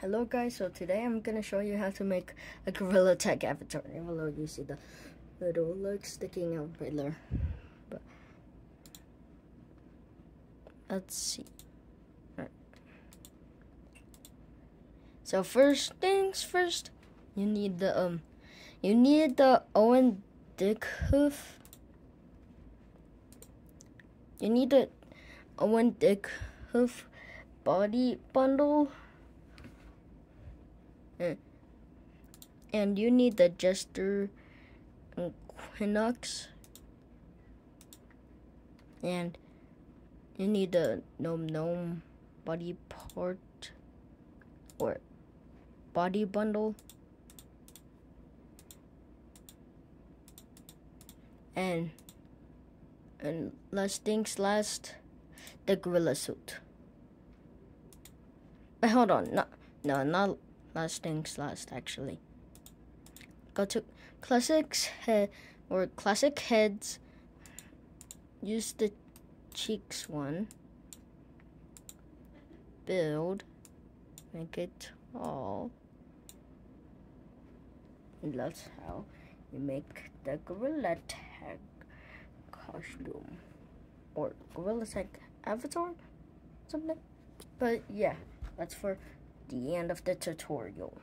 Hello guys, so today I'm gonna show you how to make a Gorilla Tag avatar. Even though you see the little legs sticking out right there. But let's see. Right. So first things first, you need the um you need the Owen Dick hoof. You need the Owen Dick hoof body bundle Eh. and you need the Jester Quinox. And you need the Gnome Gnome body part or body bundle. And and last things last the gorilla suit. But hold on no no not last things last actually. Go to classics head or classic heads. Use the cheeks one. Build. Make it tall. And that's how you make the gorilla tag costume or gorilla tag avatar something but yeah that's for the end of the tutorial.